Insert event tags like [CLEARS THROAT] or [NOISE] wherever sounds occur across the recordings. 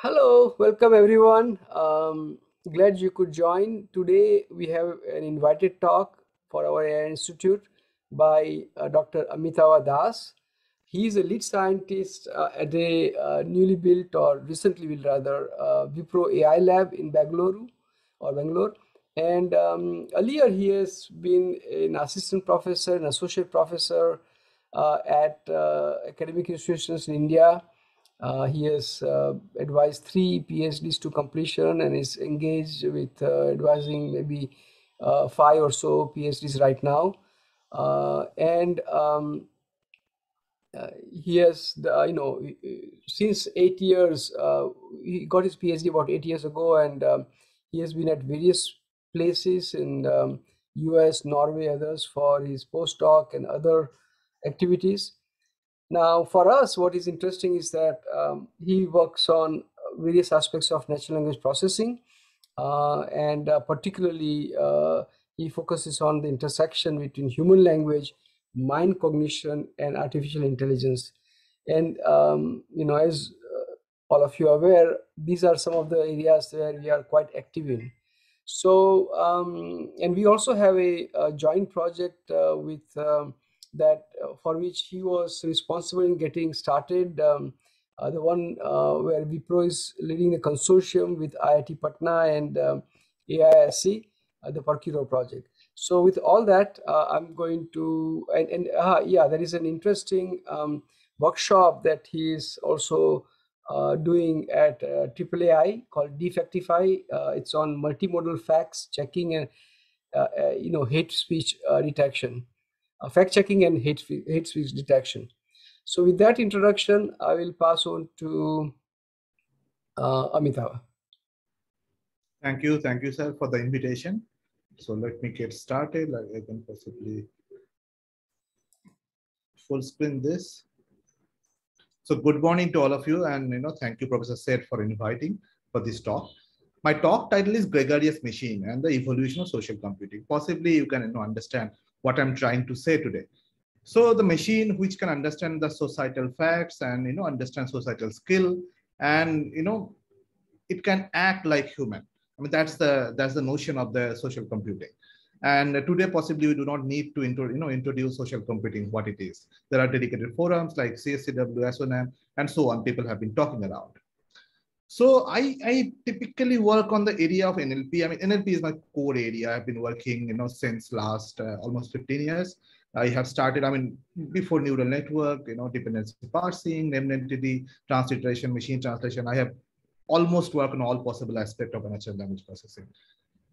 Hello, welcome everyone. Um, glad you could join. Today we have an invited talk for our AI Institute by uh, Dr. Amitava Das. He is a lead scientist uh, at a uh, newly built or recently built rather uh, Wipro AI lab in Bangalore or Bangalore. And um, earlier he has been an assistant professor, an associate professor uh, at uh, academic institutions in India uh, he has uh, advised three PhDs to completion and is engaged with uh, advising maybe uh, five or so PhDs right now. Uh, and um, uh, he has, the, you know, since eight years, he got his PhD about eight years ago, and um, he has been at various places in um, US, Norway, others for his postdoc and other activities. Now, for us, what is interesting is that um, he works on various aspects of natural language processing, uh, and uh, particularly uh, he focuses on the intersection between human language, mind cognition, and artificial intelligence. And um, you know, as uh, all of you are aware, these are some of the areas where we are quite active in. So, um, and we also have a, a joint project uh, with. That uh, for which he was responsible in getting started. Um, uh, the one uh, where Wipro is leading the consortium with IIT Patna and um, AISC, the Percuro project. So with all that, I'm going to and, and yeah, there is an interesting um, workshop that he is also uh, doing at uh, AAAI called Defactify. Uh, it's on multimodal facts checking and you know hate speech detection uh, fact checking and hate, hate speech detection. So with that introduction, I will pass on to uh, Amitava. Thank you. Thank you, sir, for the invitation. So let me get started. I can possibly full screen this. So good morning to all of you. And you know, thank you, Professor Sheth, for inviting for this talk. My talk title is Gregarious Machine and the Evolution of Social Computing. Possibly you can you know, understand what I'm trying to say today. So the machine which can understand the societal facts and you know understand societal skill and you know it can act like human. I mean that's the that's the notion of the social computing. And today possibly we do not need to intro, you know introduce social computing what it is. There are dedicated forums like CSCW, SNM, and so on. People have been talking around. So I, I typically work on the area of NLP. I mean, NLP is my core area. I've been working, you know, since last uh, almost 15 years. I have started, I mean, before neural network, you know, dependency parsing, named entity, transliteration, machine translation. I have almost worked on all possible aspects of natural language processing.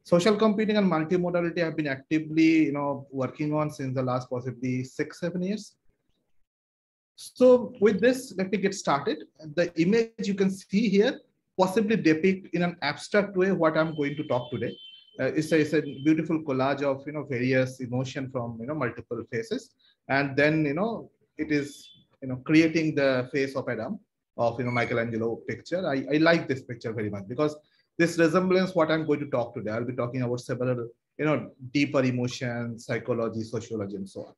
Social computing and multimodality I've been actively, you know, working on since the last possibly six, seven years. So with this, let me get started. The image you can see here possibly depict in an abstract way what I'm going to talk today. Uh, it's, a, it's a beautiful collage of you know various emotion from you know multiple faces, and then you know it is you know creating the face of Adam of you know Michelangelo picture. I, I like this picture very much because this resemblance what I'm going to talk today. I'll be talking about several you know deeper emotions, psychology, sociology, and so on.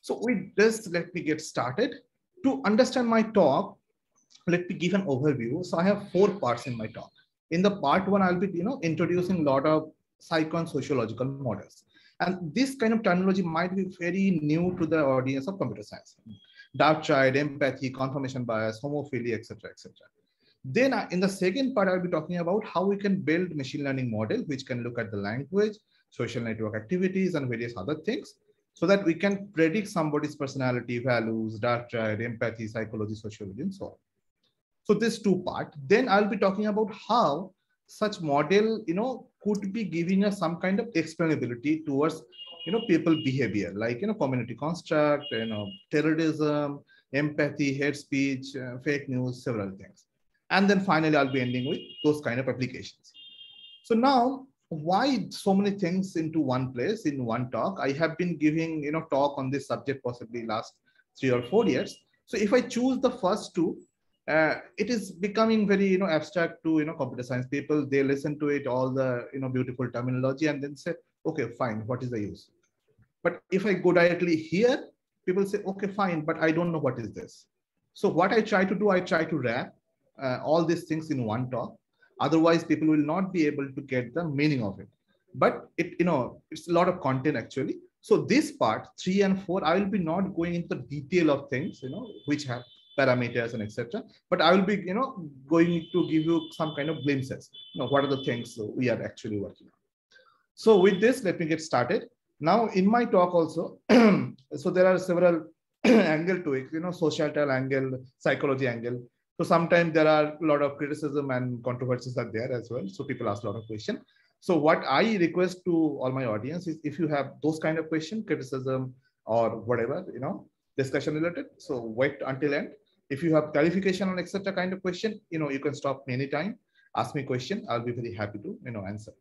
So with this, let me get started. To understand my talk, let me give an overview. So I have four parts in my talk. In the part one, I'll be you know introducing a lot of psycho and sociological models. And this kind of terminology might be very new to the audience of computer science. Dark triad, empathy, confirmation bias, homophilia, etc., etc. Then in the second part, I'll be talking about how we can build machine learning model, which can look at the language, social network activities, and various other things so that we can predict somebody's personality, values, dark triad, empathy, psychology, sociology, and so on. So this two part. Then I'll be talking about how such model, you know, could be giving us some kind of explainability towards, you know, people behavior, like, you know, community construct, you know, terrorism, empathy, hate speech, uh, fake news, several things. And then finally, I'll be ending with those kind of applications. So now why so many things into one place in one talk i have been giving you know talk on this subject possibly last three or four years so if i choose the first two uh, it is becoming very you know abstract to you know computer science people they listen to it all the you know beautiful terminology and then say okay fine what is the use but if i go directly here people say okay fine but i don't know what is this so what i try to do i try to wrap uh, all these things in one talk. Otherwise, people will not be able to get the meaning of it. But it, you know, it's a lot of content actually. So this part, three and four, I will be not going into the detail of things, you know, which have parameters and etc. But I will be, you know, going to give you some kind of glimpses. You know, what are the things we are actually working on. So with this, let me get started. Now in my talk also, [CLEARS THROAT] so there are several [CLEARS THROAT] angle to it, you know, societal angle, psychology angle. So sometimes there are a lot of criticism and controversies are there as well. So people ask a lot of questions. So what I request to all my audience is if you have those kind of question, criticism or whatever, you know, discussion related. So wait until end. If you have clarification on etc. kind of question, you know, you can stop me anytime, ask me question. I'll be very happy to, you know, answer.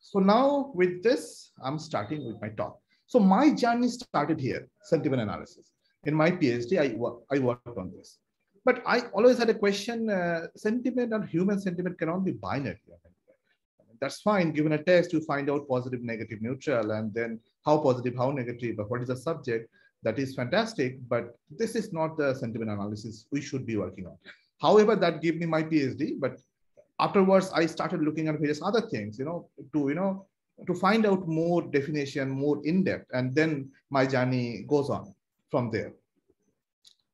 So now with this, I'm starting with my talk. So my journey started here, sentiment analysis. In my PhD, I, I worked on this. But I always had a question, uh, sentiment and human sentiment cannot be binary. That's fine. Given a test, you find out positive, negative, neutral, and then how positive, how negative, but what is the subject? That is fantastic, but this is not the sentiment analysis we should be working on. However, that gave me my PhD, but afterwards I started looking at various other things, you know, to, you know, to find out more definition, more in depth, and then my journey goes on from there.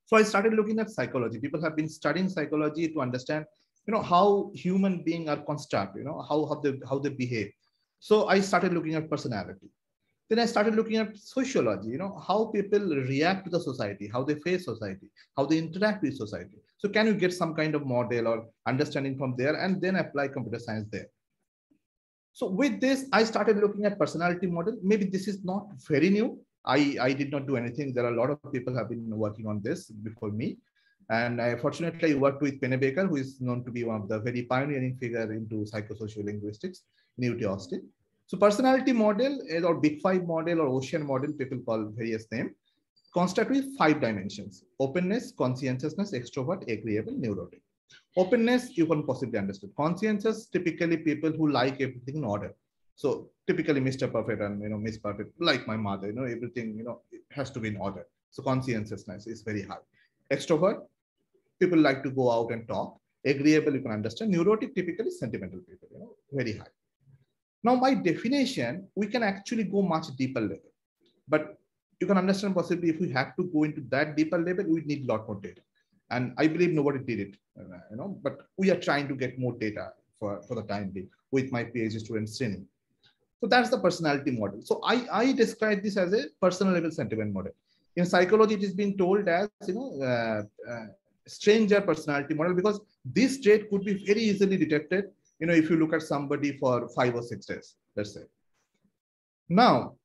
So I started looking at psychology. People have been studying psychology to understand, you know, how human beings are constructed, you know, how, how they how they behave. So I started looking at personality. Then I started looking at sociology, you know, how people react to the society, how they face society, how they interact with society. So can you get some kind of model or understanding from there and then apply computer science there? So with this, I started looking at personality model. Maybe this is not very new. I, I did not do anything. There are a lot of people have been working on this before me. And I fortunately worked with Pennebaker, who is known to be one of the very pioneering figure into psychosocial linguistics in UT Austin. So personality model or big five model or ocean model, people call various name, construct with five dimensions, openness, conscientiousness, extrovert, agreeable, neurotic. Openness, you can possibly understand. Conscientious, typically people who like everything in order. So typically Mr. Perfect and you know Miss Perfect, like my mother, you know, everything, you know, has to be in order. So conscientiousness is very high. Extrovert, people like to go out and talk. Agreeable, you can understand. Neurotic, typically sentimental people, you know, very high. Now, my definition, we can actually go much deeper level. But you can understand possibly if we have to go into that deeper level, we need a lot more data. And I believe nobody did it, uh, you know, but we are trying to get more data for, for the time being with my PhD students training. So that's the personality model. So I, I describe this as a personal level sentiment model. In psychology, it is being told as, you know, uh, uh, stranger personality model because this trait could be very easily detected, you know, if you look at somebody for five or six days, let's say. Now,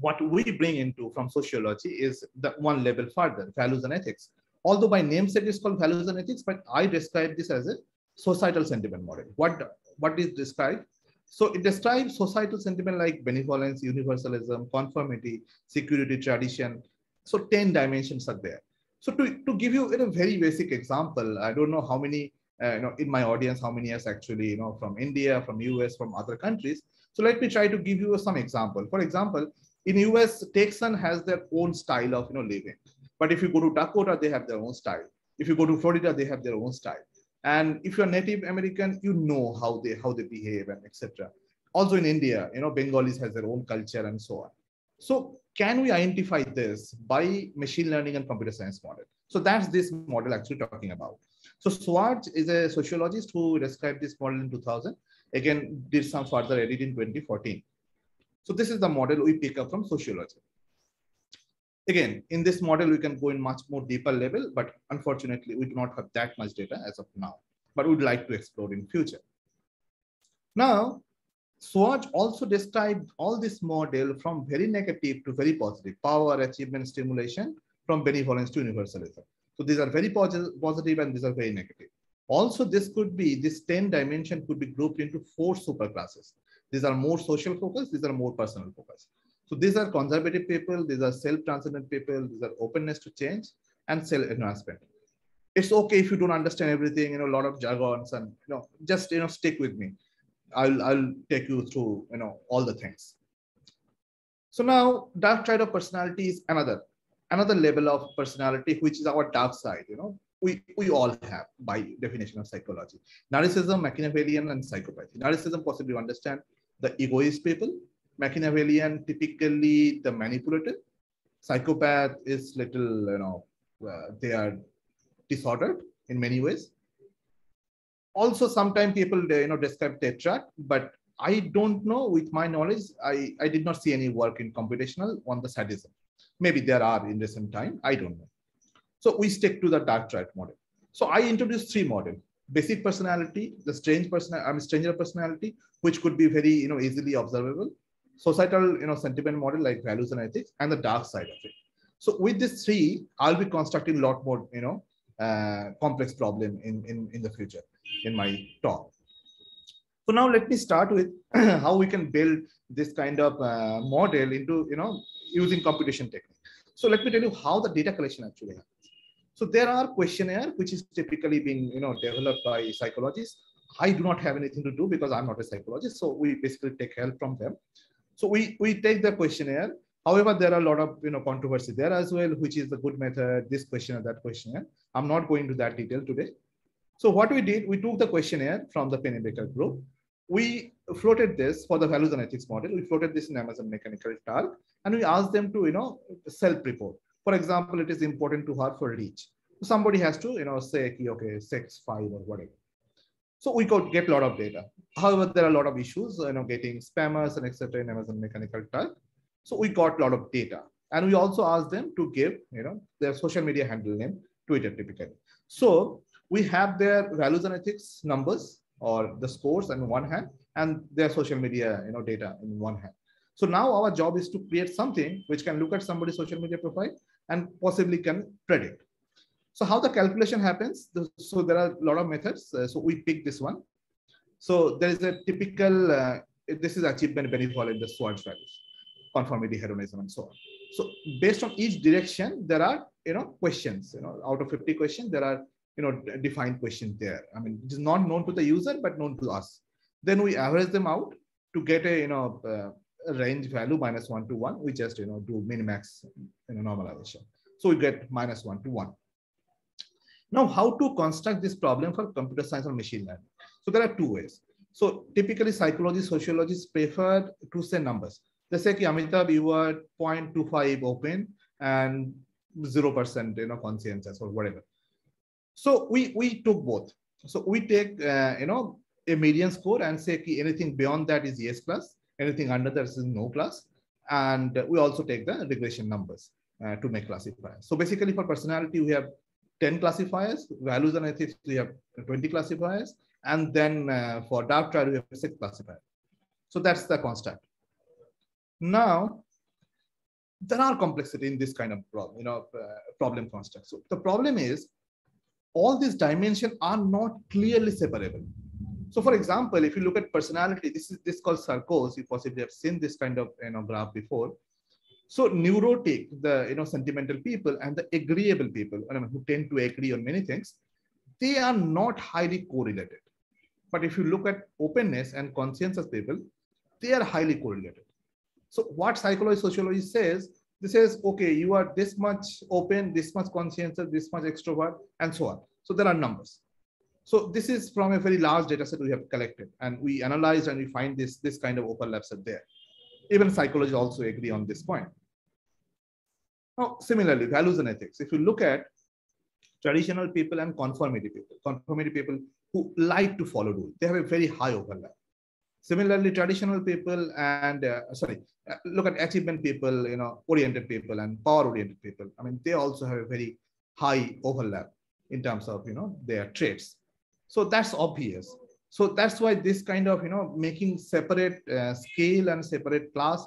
what we bring into from sociology is the one level further, values and ethics. Although by namesake is called values and ethics, but I describe this as a societal sentiment model. What, what is described? So it describes societal sentiment like benevolence, universalism, conformity, security, tradition. So 10 dimensions are there. So to, to give you a very basic example, I don't know how many, Uh, you know, in my audience, how many is actually, you know, from India, from US, from other countries. So let me try to give you some example. For example, in US, Texan has their own style of, you know, living. But if you go to Dakota, they have their own style. If you go to Florida, they have their own style. And if you're Native American, you know how they how they behave and etc. Also in India, you know, Bengalis has their own culture and so on. So can we identify this by machine learning and computer science model? So that's this model actually talking about. So Schwartz is a sociologist who described this model in 2000. Again, did some further edit in 2014. So this is the model we pick up from sociology. Again, in this model, we can go in much more deeper level, but unfortunately, we do not have that much data as of now, but we'd like to explore in future. Now, Schwartz also described all this model from very negative to very positive, power, achievement, stimulation, from benevolence to universalism. So these are very positive and these are very negative. Also, this could be, this 10 dimension could be grouped into four superclasses. These are more social focus, these are more personal focus. So these are conservative people, these are self-transcendent people, these are openness to change and self-enhancement. It's okay if you don't understand everything, you know, a lot of jargons and, you know, just, you know, stick with me. I'll, I'll take you through, you know, all the things. So now dark side of personality is another, another level of personality, which is our dark side, you know, we, we all have by definition of psychology. Narcissism, Machiavellian, and psychopathy. Narcissism possibly understand the egoist people. Machiavellian, typically the manipulative. Psychopath is little, you know, uh, they are disordered in many ways. Also, sometimes people, you know, describe tetrad, but I don't know with my knowledge, I, I did not see any work in computational on the sadism. Maybe there are in recent time, I don't know. So we stick to the dark triad model. So I introduced three models, basic personality, the strange person, I mean, stranger personality, which could be very, you know, easily observable, societal, you know, sentiment model like values and ethics, and the dark side of it. So with these three, I'll be constructing a lot more, you know, uh, complex problem in, in, in the future in my talk. So now let me start with [CLEARS THROAT] how we can build this kind of uh, model into, you know, using computation technique. So let me tell you how the data collection actually happens. So there are questionnaire, which is typically being, you know, developed by psychologists. I do not have anything to do because I'm not a psychologist. So we basically take help from them. So we, we take the questionnaire. However, there are a lot of, you know, controversy there as well, which is the good method, this questionnaire, that questionnaire. I'm not going to that detail today. So what we did, we took the questionnaire from the Pennebaker group we floated this for the values and ethics model. We floated this in Amazon Mechanical Turk, and we asked them to, you know, self-report. For example, it is important to her for reach. Somebody has to, you know, say, okay, six, five, or whatever. So we could get a lot of data. However, there are a lot of issues, you know, getting spammers and etc. in Amazon Mechanical Turk. So we got a lot of data, and we also asked them to give, you know, their social media handle name, Twitter typically. So we have their values and ethics numbers or the scores on one hand and their social media you know data in one hand. So now our job is to create something which can look at somebody's social media profile and possibly can predict. So how the calculation happens so there are a lot of methods. Uh, so we pick this one. So there is a typical uh, this is achievement benefit in the SWOT values conformity hedonism and so on. So based on each direction there are you know questions you know out of 50 questions there are you know, defined questions there. I mean, it is not known to the user, but known to us. Then we average them out to get a, you know, uh, range value minus one to one. We just, you know, do min-max you know, normalization. So we get minus one to one. Now, how to construct this problem for computer science or machine learning? So there are two ways. So typically psychologists, sociologists prefer to say numbers. They say, Amitabh, you are 0.25 open and 0% you know, conscientious or whatever. So we, we took both. So we take, uh, you know, a median score and say anything beyond that is yes plus, anything under that is no class. And we also take the regression numbers uh, to make classifiers. So basically for personality, we have 10 classifiers, values and ethics, we have 20 classifiers. And then uh, for dark triad, we have six classifiers. So that's the construct. Now, there are complexity in this kind of problem, you know, uh, problem construct. So the problem is all these dimensions are not clearly separable. So for example, if you look at personality, this is this called Sarcos. You possibly have seen this kind of you know graph before. So neurotic, the you know sentimental people and the agreeable people who tend to agree on many things, they are not highly correlated. But if you look at openness and conscientious people, they are highly correlated. So what psychology sociology says this says, okay, you are this much open, this much conscientious, this much extrovert, and so on. So there are numbers. So this is from a very large data set we have collected, and we analyzed and we find this, this kind of overlaps are there. Even psychologists also agree on this point. Now, similarly, values and ethics. If you look at traditional people and conformity people, conformity people who like to follow rules, they have a very high overlap. Similarly, traditional people and uh, sorry, uh, look at achievement people, you know, oriented people and power oriented people. I mean, they also have a very high overlap in terms of, you know, their traits. So that's obvious. So that's why this kind of, you know, making separate uh, scale and separate class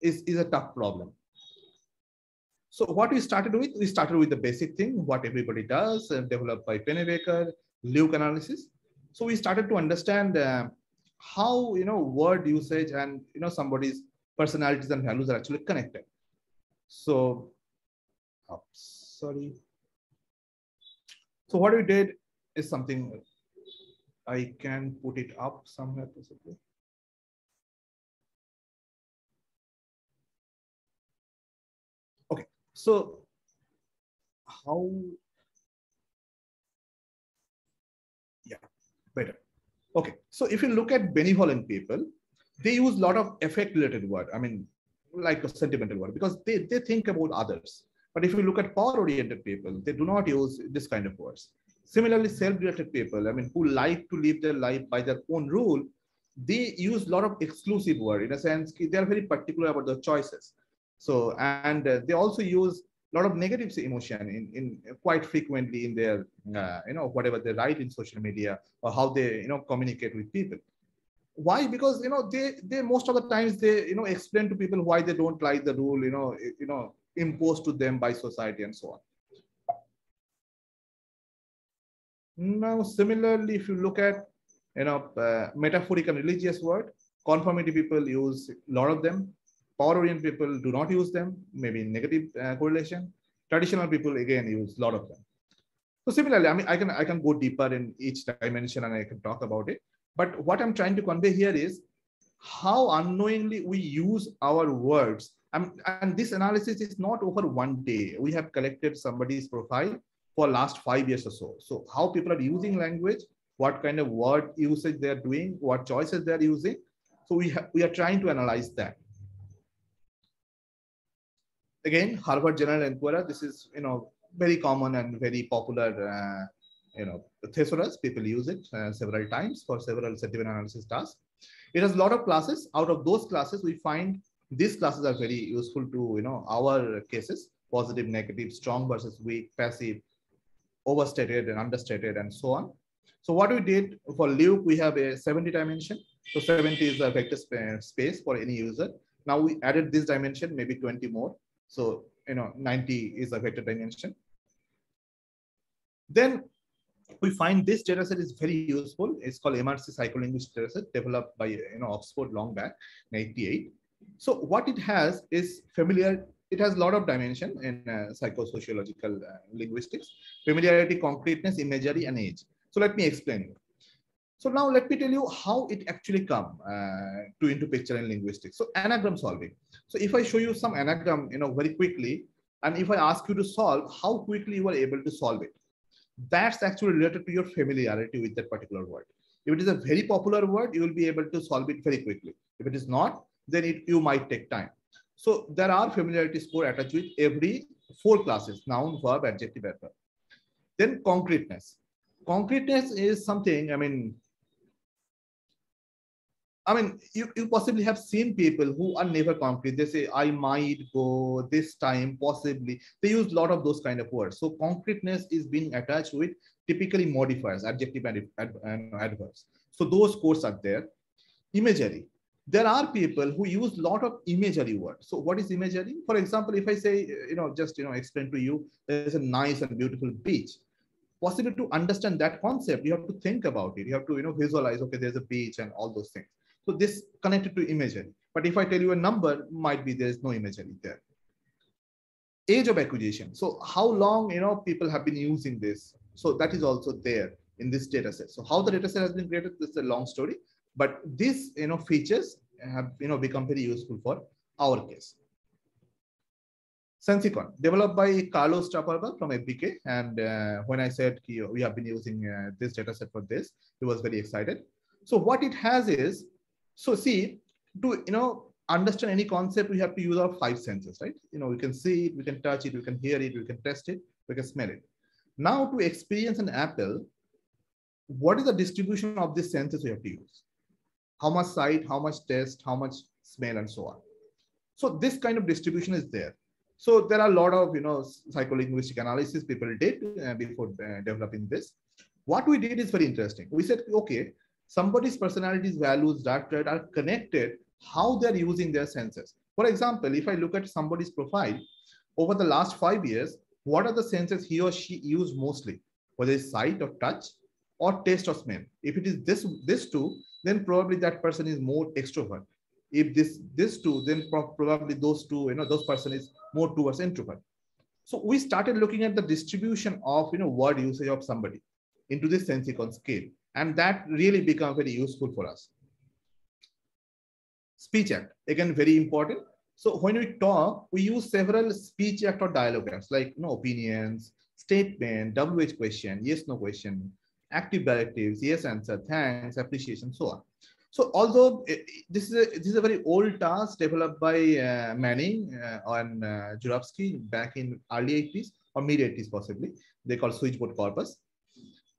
is, is a tough problem. So what we started with, we started with the basic thing, what everybody does, uh, developed by Pennebaker, LIWC analysis. So we started to understand uh, how you know word usage and you know somebody's personalities and values are actually connected. So, sorry. So what we did is something I can put it up somewhere possibly. Okay, so how yeah, better. Okay, so if you look at benevolent people, they use a lot of affect related word. I mean, like a sentimental word because they, they think about others. But if you look at power oriented people, they do not use this kind of words. Similarly, self directed people, I mean, who like to live their life by their own rule, they use a lot of exclusive word in a sense they are very particular about their choices. So, and uh, they also use a lot of negative emotion in, in quite frequently in their, uh, you know, whatever they write in social media or how they, you know, communicate with people. Why? Because you know they they most of the times they you know explain to people why they don't like the rule you know you know imposed to them by society and so on now similarly if you look at you know uh, metaphoric and religious word conformity people use a lot of them. Power oriented people do not use them. Maybe negative uh, correlation. Traditional people again use a lot of them. So similarly i mean i can i can go deeper in each dimension and i can talk about it. But what I'm trying to convey here is how unknowingly we use our words. And, and this analysis is not over one day. We have collected somebody's profile for last five years or so. So how people are using language, what kind of word usage they're doing, what choices they're using. So we, we are trying to analyze that. Again, Harvard General Inquirer, this is you know very common and very popular uh, you know, thesaurus, people use it uh, several times for several sentiment analysis tasks. It has a lot of classes. Out of those classes, we find these classes are very useful to, you know, our cases, positive, negative, strong versus weak, passive, overstated and understated, and so on. So what we did for LIWC, we have a 70 dimension. So 70 is a vector space for any user. Now we added this dimension, maybe 20 more. So, you know, 90 is a vector dimension. Then we find this dataset is very useful. It's called MRC Psycholinguistic Dataset, developed by you know Oxford long back in 88. So what it has is familiar. It has a lot of dimension in uh, psychosociological uh, linguistics, familiarity, concreteness, imagery, and age. So let me explain So now let me tell you how it actually come uh, to into picture in linguistics. So anagram solving. So if I show you some anagram, you know, very quickly, and if I ask you to solve, how quickly you are able to solve it that's actually related to your familiarity with that particular word. If it is a very popular word, you will be able to solve it very quickly. If it is not, then it you might take time. So there are familiarity score attached with every four classes, noun, verb, adjective, adverb. Then concreteness. Concreteness is something, I mean, I mean, you, you possibly have seen people who are never concrete. They say, I might go this time, possibly. They use a lot of those kind of words. So concreteness is being attached with typically modifiers, adjective and, ad, and adverbs. So those scores are there. Imagery. There are people who use a lot of imagery words. So what is imagery? For example, if I say, you know, just, you know, explain to you, there's a nice and beautiful beach possible to understand that concept you have to think about it you have to you know visualize okay there's a beach and all those things so this connected to imagery. But if I tell you a number, might be there's no imagery there. Age of acquisition. So how long you know people have been using this? So that is also there in this data set. So how the data set has been created, this is a long story. But these you know features have you know become very useful for our case. Sensicon, developed by Carlo Strapparava from FBK. And uh, when I said we have been using uh, this dataset for this, he was very excited. So what it has is so see, to you know understand any concept, we have to use our five senses, right? You know, we can see it, we can touch it, we can hear it, we can test it, we can smell it. Now to experience an apple, what is the distribution of these senses we have to use? How much sight, how much taste, how much smell, and so on. So this kind of distribution is there. So there are a lot of you know psycholinguistic analysis people did uh, before uh, developing this. What we did is very interesting. We said, okay, somebody's personalities, values, that trait are connected how they're using their senses. For example, if I look at somebody's profile over the last five years, what are the senses he or she used mostly? Whether it's sight or touch or taste or smell. If it is this, this two, then probably that person is more extrovert. If this this two, then pro probably those two, you know, those person is more towards introvert. So we started looking at the distribution of you know word usage of somebody into this sensicon scale. And that really become very useful for us. Speech act, again, very important. So when we talk, we use several speech act or dialograms like you know, opinions, statement, WH question, yes, no question, active directives, yes answer, thanks, appreciation, so on. So although eh, this is a, this is a very old task developed by uh, Manning uh, and uh, back in early 80s or mid 80s possibly, they call switchboard corpus.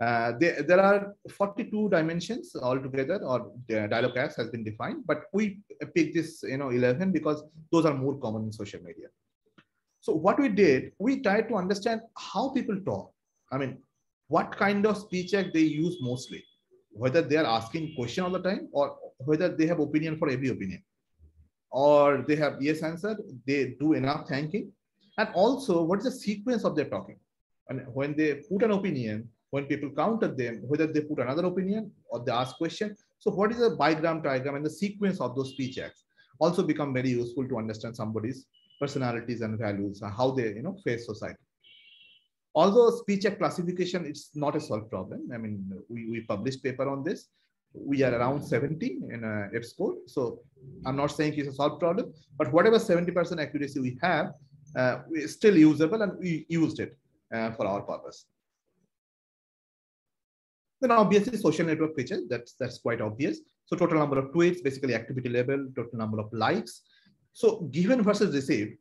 Uh, there, there are 42 dimensions altogether or dialog acts has been defined, but we pick this, you know, 11 because those are more common in social media. So what we did, we tried to understand how people talk. I mean, what kind of speech act they use mostly, whether they are asking question all the time or whether they have opinion for every opinion or they have yes answer, they do enough thanking. And also what is the sequence of their talking? And when they put an opinion, when people counter them, whether they put another opinion or they ask question. So what is the bigram, trigram, and the sequence of those speech acts also become very useful to understand somebody's personalities and values, and how they you know face society. Although speech act classification, it's not a solved problem. I mean, we, we published paper on this. We are around 70 in a F score. So I'm not saying it's a solved problem, but whatever 70% accuracy we have, uh, still usable and we used it uh, for our purpose. Then obviously social network feature, that's, that's quite obvious. So total number of tweets, basically activity level, total number of likes. So given versus received.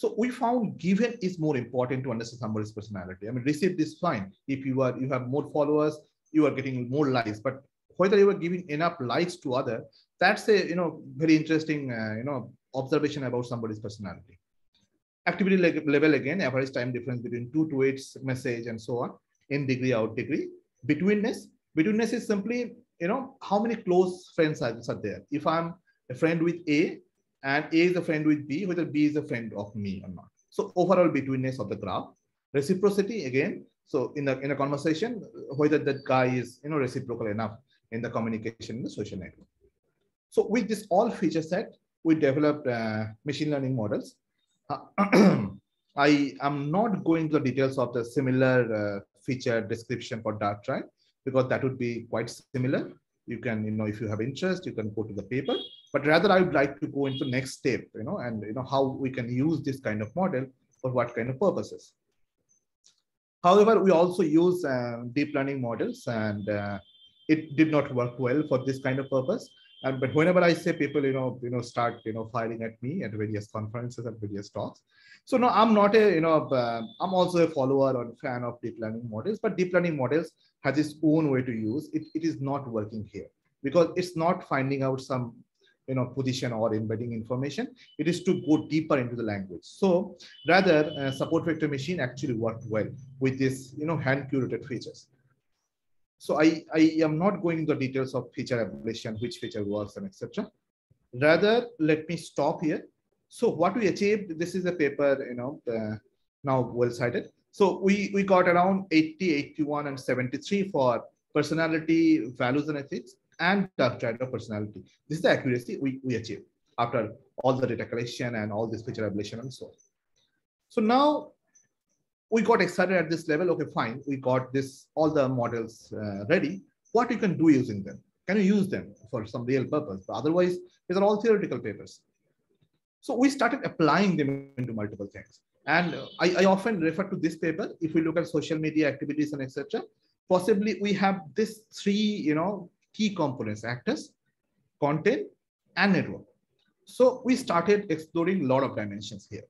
So we found given is more important to understand somebody's personality. I mean, received is fine. If you are you have more followers, you are getting more likes. But whether you are giving enough likes to other, that's a you know very interesting uh, you know observation about somebody's personality. Activity level again, average time difference between two to eight message, and so on in degree out degree betweenness betweenness is simply you know how many close friends are, are there if i'm a friend with a and a is a friend with b whether b is a friend of me or not. So overall betweenness of the graph. Reciprocity again so in a in a conversation whether that guy is you know reciprocal enough in the communication in the social network. So with this all feature set we developed uh, machine learning models. Uh, [CLEARS THROAT] I am not going to the details of the similar uh, feature description for dark triad because that would be quite similar. You can, you know, if you have interest, you can go to the paper. But rather, I would like to go into next step, you know, and you know how we can use this kind of model for what kind of purposes. However, we also use uh, deep learning models, and uh, it did not work well for this kind of purpose. And but whenever I say people, you know, you know, start, you know, firing at me at various conferences and various talks, so no, I'm not a, you know, uh, I'm also a follower or fan of deep learning models, but deep learning models has its own way to use. It, it is not working here because it's not finding out some, you know, position or embedding information. It is to go deeper into the language. So rather, uh, support vector machine actually worked well with this, you know, hand curated features. So I, I am not going into the details of feature ablation, which feature works and etc. Rather, let me stop here so what we achieved, this is a paper, you know, uh, now well cited. So we, we got around 80, 81, and 73 for personality, values, and ethics, and dark triad of personality. This is the accuracy we, we achieved after all the data collection and all this feature ablation and so on. So now we got excited at this level. Okay, fine. We got this all the models uh, ready. What you can do using them? Can you use them for some real purpose? But otherwise, these are all theoretical papers. So we started applying them into multiple things. And I, I often refer to this paper. If we look at social media activities and etc., possibly we have this three, you know, key components: actors, content, and network. So we started exploring a lot of dimensions here.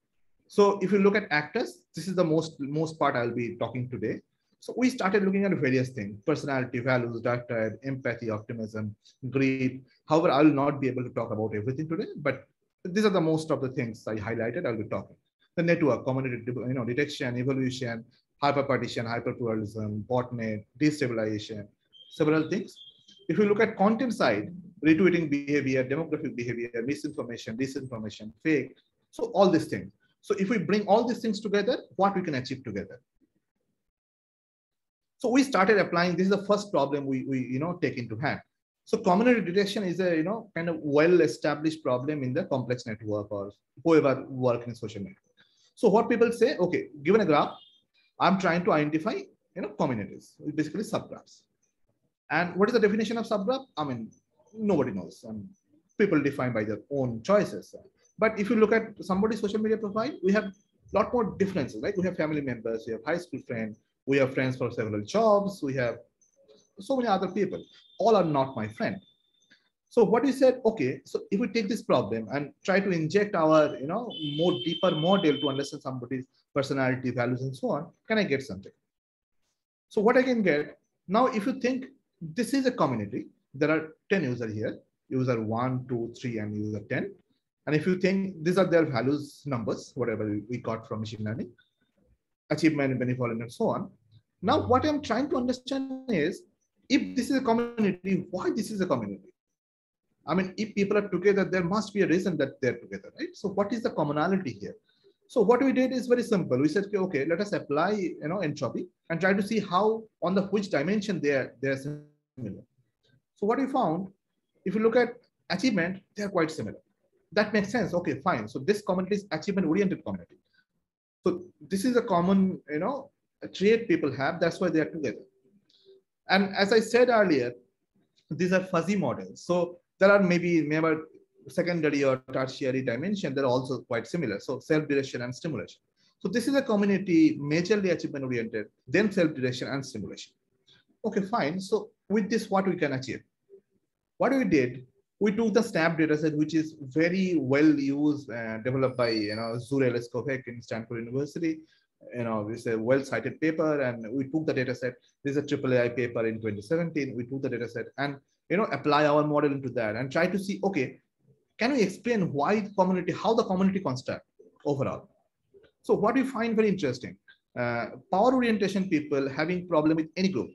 So if you look at actors, this is the most most part I'll be talking today. So we started looking at various things, personality, values, data, empathy, optimism, greed. However, I will not be able to talk about everything today, but these are the most of the things I highlighted. I'll be talking. The network, community, you know, detection, evolution, hyperpartition, hyperpluralism, botnet, destabilization, several things. If you look at content side, retweeting behavior, demographic behavior, misinformation, disinformation, fake, so all these things. So if we bring all these things together, what we can achieve together. So we started applying, this is the first problem we, we you know, take into hand. So community detection is a you know kind of well-established problem in the complex network or whoever work in social network. So what people say, okay, given a graph, I'm trying to identify you know communities, basically subgraphs. And what is the definition of subgraph? I mean, nobody knows. And people define by their own choices. But if you look at somebody's social media profile, we have a lot more differences. right? we have family members, we have high school friends, we have friends for several jobs, we have so many other people. All are not my friend. So what we said, okay, so if we take this problem and try to inject our, you know, more deeper model to understand somebody's personality, values, and so on, can I get something? So what I can get, now if you think this is a community, there are 10 users here, user one, two, three, and user 10. And if you think these are their values numbers, whatever we got from machine learning, achievement, benevolent, and so on. Now, what I'm trying to understand is if this is a community, why this is a community? I mean, if people are together, there must be a reason that they're together, right? So what is the commonality here? So what we did is very simple. We said, okay, okay let us apply, you know, entropy and try to see how on the which dimension they are, they are similar. So what we found, if you look at achievement, they are quite similar. That makes sense. Okay, fine. So this community is achievement-oriented community. So this is a common, you know, trait people have. That's why they are together. And as I said earlier, these are fuzzy models. So there are maybe, maybe secondary or tertiary dimension, they're also quite similar. So self-direction and stimulation. So this is a community majorly achievement oriented, then self-direction and stimulation. Okay, fine. So with this, what we can achieve? What we did, we took the SNAP dataset, which is very well used, uh, developed by you know Jure Leskovec in Stanford University. You know, it's a well-cited paper, and we took the dataset. This is a AAAI paper in 2017. We took the dataset and you know apply our model into that and try to see, okay, can we explain why community, how the community construct overall? So what we find very interesting, uh, power orientation people having problem with any group,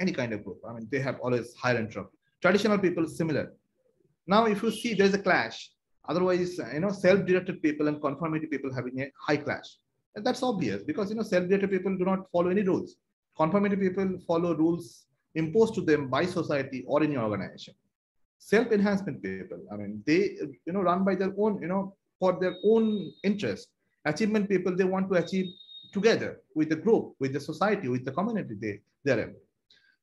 any kind of group. I mean, they have always higher entropy. Traditional people similar. Now, if you see there's a clash, otherwise, you know, self-directed people and conformity people having a high clash. And that's obvious because, you know, self-directed people do not follow any rules. Conformity people follow rules imposed to them by society or any organization. Self-enhancement people, I mean, they, you know, run by their own, you know, for their own interest. Achievement people, they want to achieve together with the group, with the society, with the community they, they're in.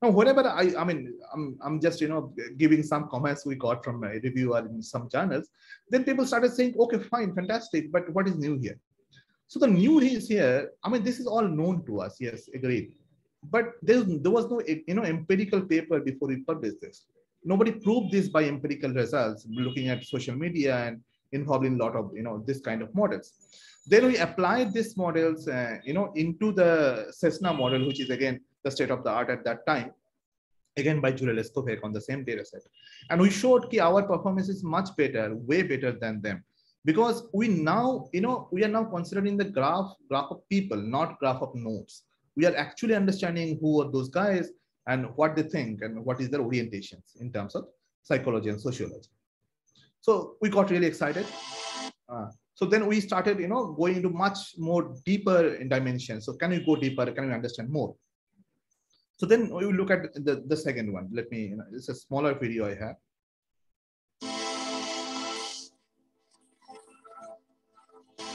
Now, whatever I, I mean, I'm, I'm just, you know, giving some comments we got from a reviewer in some journals. Then people started saying, okay, fine, fantastic, but what is new here? So the new is here. I mean, this is all known to us. Yes, agreed. But there, there was no, you know, empirical paper before we published this. Nobody proved this by empirical results, looking at social media and involving a lot of, you know, this kind of models. Then we applied these models, uh, you know, into the CESNA model, which is again the state of the art at that time, again by Jure Leskovec on the same data set. And we showed that our performance is much better, way better than them. Because we now, you know, we are now considering the graph, graph of people, not graph of nodes. We are actually understanding who are those guys and what they think and what is their orientations in terms of psychology and sociology. So we got really excited. Uh, so then we started, you know, going into much more deeper in dimensions. So can we go deeper? Can we understand more? So then we look at the, the second one. Let me, you know, it's a smaller video I have.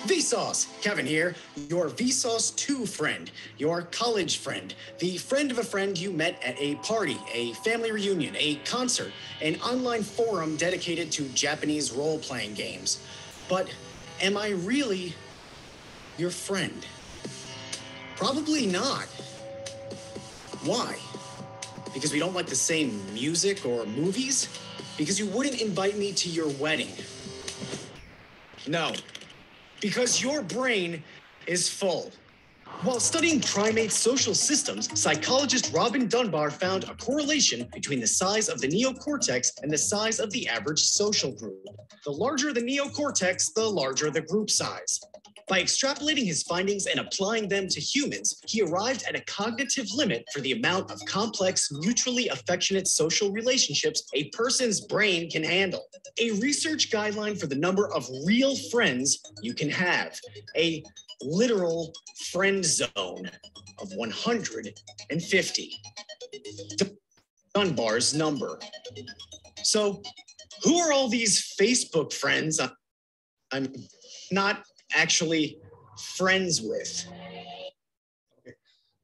Vsauce, Kevin here, your Vsauce 2 friend, your college friend, the friend of a friend you met at a party, a family reunion, a concert, an online forum dedicated to Japanese role playing games. But am I really your friend? Probably not. Why? Because we don't like the same music or movies? Because you wouldn't invite me to your wedding? No. Because your brain is full. While studying primate social systems, psychologist Robin Dunbar found a correlation between the size of the neocortex and the size of the average social group. The larger the neocortex, the larger the group size. By extrapolating his findings and applying them to humans, he arrived at a cognitive limit for the amount of complex, mutually affectionate social relationships a person's brain can handle. A research guideline for the number of real friends you can have. A literal friend zone of 150. Dunbar's number. So, who are all these Facebook friends I'm not actually friends with? Okay.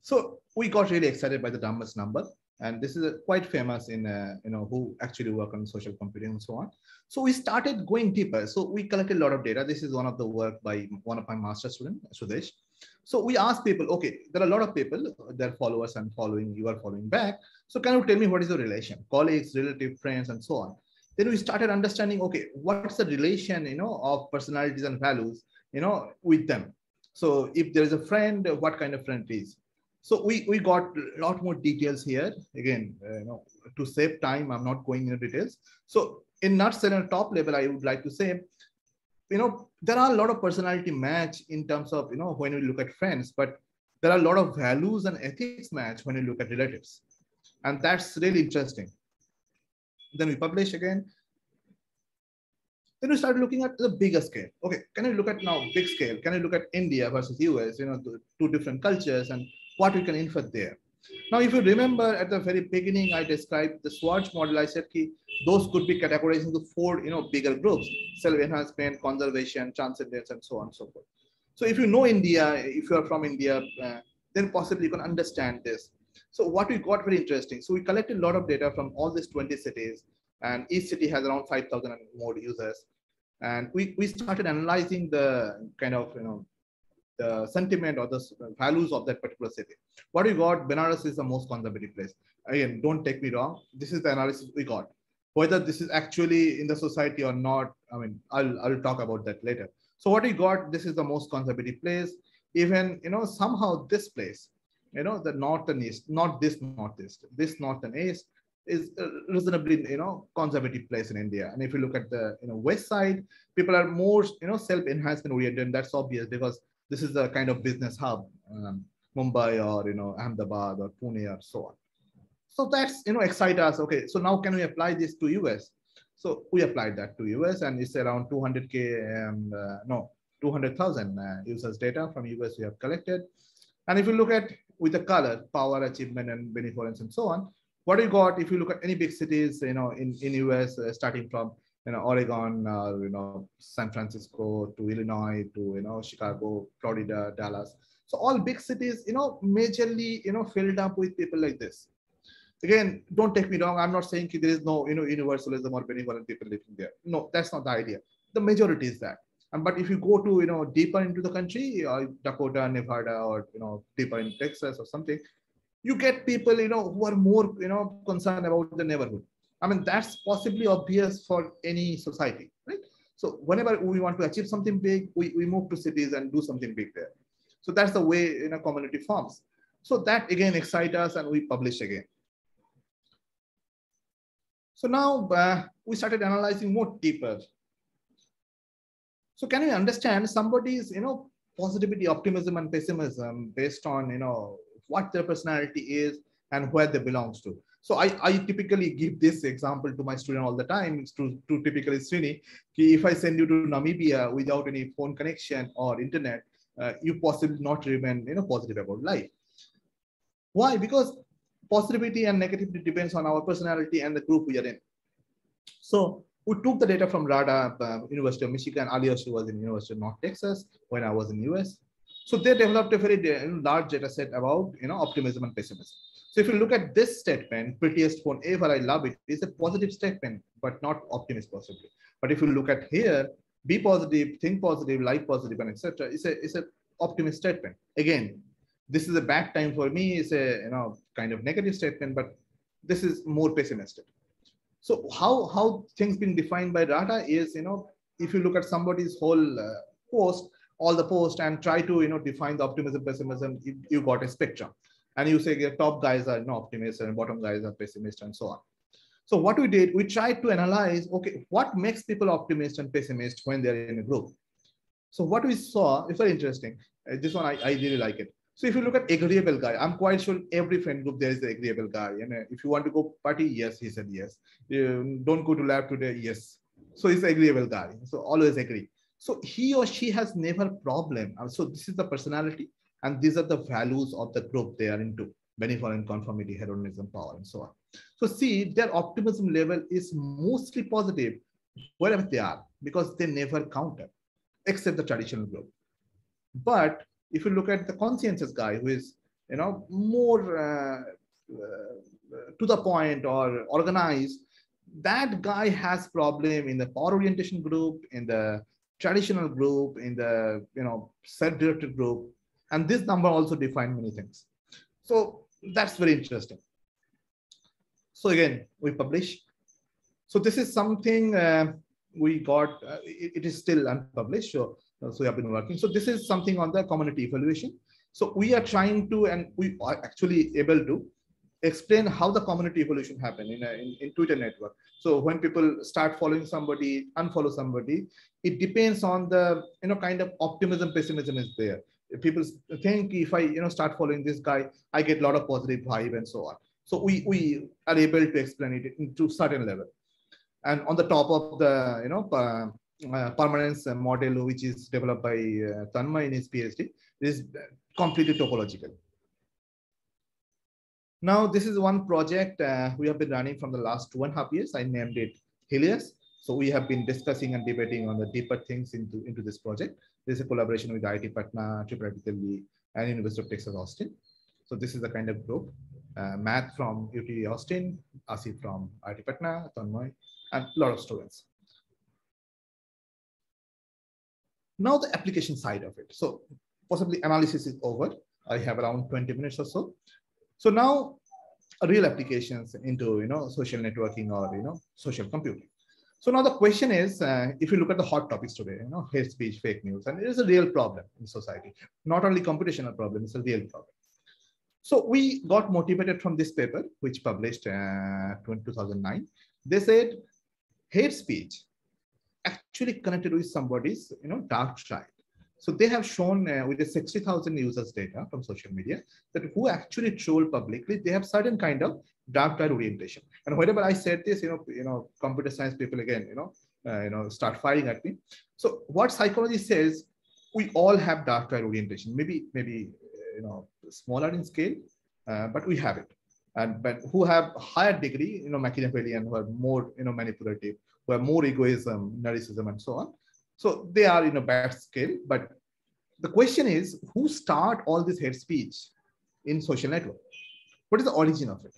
So we got really excited by the Dunbar's number. And this is quite famous in, uh, you know, who actually work on social computing and so on. So we started going deeper. So we collected a lot of data. This is one of the work by one of my master student, Sudesh. So we ask people, okay, there are a lot of people, they're followers and following, you are following back. So can you tell me what is the relation? Colleagues, relative, friends, and so on. Then we started understanding, okay, what's the relation, you know, of personalities and values, you know, with them. So if there is a friend, what kind of friend is? So we, we got a lot more details here. Again, uh, you know, to save time, I'm not going into details. So in nutshell, on top level, I would like to say, you know, there are a lot of personality match in terms of, you know, when we look at friends, but there are a lot of values and ethics match when you look at relatives. And that's really interesting. Then we publish again. Then we start looking at the bigger scale. Okay, can you look at now big scale? Can you look at India versus US, you know, two different cultures and what we can infer there? Now, if you remember at the very beginning, I described the Schwartz model. I said ki those could be categorized into four, you know, bigger groups: self-enhancement, conservation, transcendence, and so on and so forth. So, if you know India, if you are from India, uh, then possibly you can understand this. So, what we got very interesting. So, we collected a lot of data from all these 20 cities, and each city has around 5,000 and more users. And we, we started analyzing the kind of, you know, the sentiment or the uh, values of that particular city. What we got, Benares is the most conservative place. Again, don't take me wrong. This is the analysis we got. Whether this is actually in the society or not, I mean, I'll, I'll talk about that later. So what we got, this is the most conservative place. Even, you know, somehow this place, you know, the north east, not this northeast, this north east is reasonably, you know, conservative place in India. And if you look at the, you know, west side, people are more, you know, self-enhancement oriented. And that's obvious because this is the kind of business hub, um, Mumbai or you know Ahmedabad or Pune or so on. So that's you know excite us. Okay, so now can we apply this to US? So we applied that to US, and it's around 200k and uh, no 200,000 uh, users data from US we have collected. And if you look at with the color, power, achievement, and benevolence, and so on, what you got if you look at any big cities, you know, in in US, uh, starting from you know, Oregon, uh, you know, San Francisco to Illinois to, you know, Chicago, Florida, Dallas. So all big cities, you know, majorly, you know, filled up with people like this. Again, don't take me wrong. I'm not saying there is no, you know, universalism or benevolent people living there. No, that's not the idea. The majority is that. And but if you go to, you know, deeper into the country, uh, Dakota, Nevada, or you know, deeper in Texas or something, you get people, you know, who are more, you know, concerned about the neighborhood I mean, that's possibly obvious for any society, right? So whenever we want to achieve something big, we, we move to cities and do something big there. So that's the way in a community forms. So that again excites us and we publish again. So now uh, we started analyzing more deeper. So can we understand somebody's, you know, positivity, optimism, and pessimism based on, you know, what their personality is and where they belongs to? So I, I typically give this example to my student all the time. It's to, to typically Srini. If I send you to Namibia without any phone connection or internet, uh, you possibly not remain you know, positive about life. Why? Because positivity and negativity depends on our personality and the group we are in. So we took the data from Rada, uh, University of Michigan. Earlier, she was in University of North Texas when I was in US. So they developed a very large data set about you know optimism and pessimism. So if you look at this statement, prettiest phone ever, I love it, it's a positive statement, but not optimist possibly. But if you look at here, be positive, think positive, like positive, and etc. It's a it's a optimist statement. Again, this is a bad time for me. It's a you know kind of negative statement, but this is more pessimistic. So how how things being defined by data is you know if you look at somebody's whole uh, post, all the posts and try to you know define the optimism, pessimism, you, you got a spectrum and you say your top guys are you know, optimists and bottom guys are pessimists and so on. So what we did, we tried to analyze, okay, what makes people optimist and pessimist when they're in a group? So what we saw is very interesting. Uh, this one, I, I really like it. So if you look at agreeable guy, I'm quite sure every friend group there is the agreeable guy. And uh, if you want to go party, yes, he said yes. Um, don't go to lab today, yes. So he's agreeable guy. So always agree. So he or she has never problem. So this is the personality. And these are the values of the group they are into benevolent conformity, hedonism, power, and so on. So see, their optimism level is mostly positive wherever they are because they never counter, except the traditional group. But if you look at the conscientious guy who is, you know, more uh, uh, to the point or organized, that guy has problem in the power orientation group, in the traditional group, in the you know self-directed group, And this number also define many things. So that's very interesting. So again, we publish. So this is something uh, we got, uh, it, it is still unpublished. So, so we have been working. So this is something on the community evaluation. So we are trying to, and we are actually able to explain how the community evolution happened in, a, in, in Twitter network. So when people start following somebody, unfollow somebody, it depends on the, you know, kind of optimism, pessimism is there. People think if I, you know, start following this guy, I get a lot of positive vibe and so on. So we, we are able to explain it into certain level. And on the top of the, you know, uh, uh, permanence model, which is developed by uh, in his PhD, is completely topological. Now, this is one project uh, we have been running from the last two and a half years. I named it Helios. So we have been discussing and debating on the deeper things into, into this project. This is a collaboration with IIT Patna, IIIT Delhi, and University of Texas Austin. So this is the kind of group. Uh, Matt from UT Austin, Asif from IIT Patna, Tanmoy, and a lot of students. Now the application side of it. So possibly analysis is over. I have around 20 minutes or so. So now real applications into you know social networking or you know social computing. So now the question is, uh, if you look at the hot topics today, you know, hate speech, fake news, and it is a real problem in society. Not only computational problem, it's a real problem. So we got motivated from this paper, which published uh, 2009. They said hate speech actually connected with somebody's, you know, dark side. So they have shown uh, with the 60,000 users data from social media that who actually troll publicly, they have certain kind of dark side orientation. And whenever I said this, you know, you know, computer science people again, you know, uh, you know, start firing at me. So what psychology says, we all have dark side orientation. Maybe, maybe you know, smaller in scale, uh, but we have it. And but who have higher degree, you know, Machiavellian, who are more, you know, manipulative, who have more egoism, narcissism, and so on so they are in a bad scale, but the question is who start all this hate speech in social network? What is the origin of it?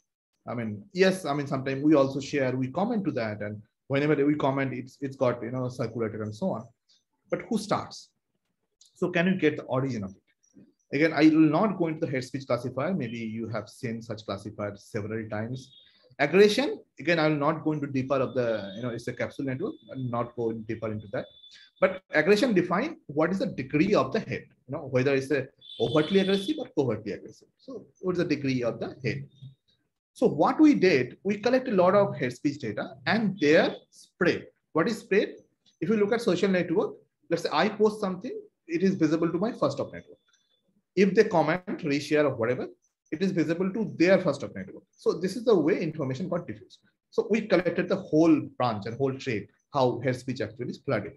I mean, yes, I mean, sometimes we also share, we comment to that. And whenever we comment, it's, it's got, you know, circulated and so on. But who starts? So can you get the origin of it? Again, I will not go into the hate speech classifier. Maybe you have seen such classifier several times. Aggression, again, I will not go into deeper of the, you know, it's a capsule network. I'll not go deeper into that. But aggression define what is the degree of the hate, you know, whether it's a overtly aggressive or covertly aggressive. So what's the degree of the hate? So what we did, we collect a lot of hate speech data and their spread. What is spread? If you look at social network, let's say I post something, it is visible to my first of network. If they comment, reshare or whatever, it is visible to their first of network. So this is the way information got diffused. So we collected the whole branch and whole trade, how hate speech actually is flooded